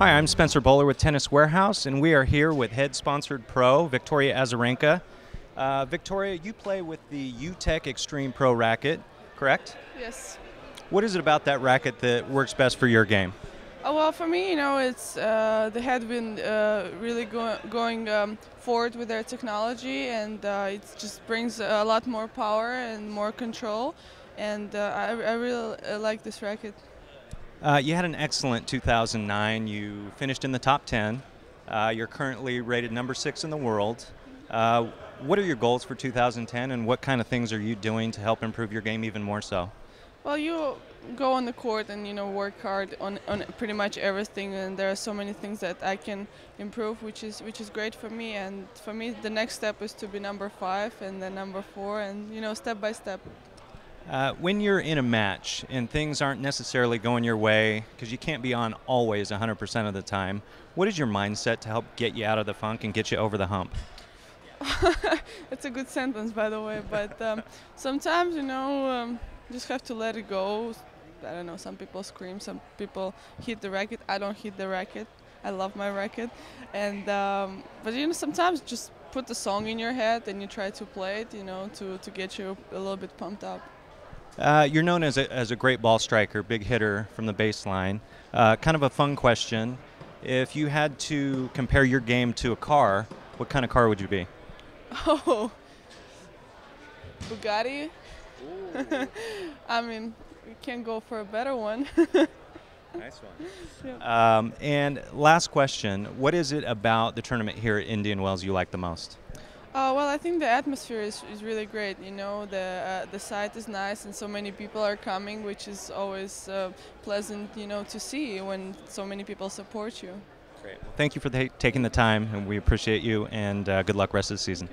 Hi, I'm Spencer Bowler with Tennis Warehouse, and we are here with head sponsored pro Victoria Azarenka. Uh, Victoria, you play with the YouTek Extreme Pro racket, correct? Yes. What is it about that racket that works best for your game? Oh, well, for me, you know, it's uh, the headwind uh, really go going um, forward with their technology, and uh, it just brings a lot more power and more control. And uh, I, I really uh, like this racket. Uh, you had an excellent 2009. You finished in the top 10. you're currently rated number six in the world. what are your goals for 2010, and what kind of things are you doing to help improve your game even more so? Well, you go on the court and you know work hard on, on pretty much everything, and there are so many things that I can improve, which is which is great for me. And for me, the next step is to be number five, and then number four, and you know step by step. Uh, when you're in a match and things aren't necessarily going your way, because you can't be on always 100% of the time, what is your mindset to help get you out of the funk and get you over the hump? It's a good sentence, by the way. But um, sometimes, you know, um, just have to let it go. I don't know. Some people scream. Some people hit the racket. I don't hit the racket. I love my racket, and um, but you know sometimes just put the song in your head and you try to play it. You know to to get you a little bit pumped up. Uh, you're known as a, as a great ball striker, big hitter from the baseline. Uh, kind of a fun question. If you had to compare your game to a car, what kind of car would you be? Oh, Bugatti. I mean, we can't go for a better one. nice one. Um, and last question What is it about the tournament here at Indian Wells you like the most? Uh, well, I think the atmosphere is, is really great. You know, the uh, the site is nice, and so many people are coming, which is always uh, pleasant. You know, to see when so many people support you. Great. Well, thank you for the, taking the time, and we appreciate you. And uh, good luck rest of the season.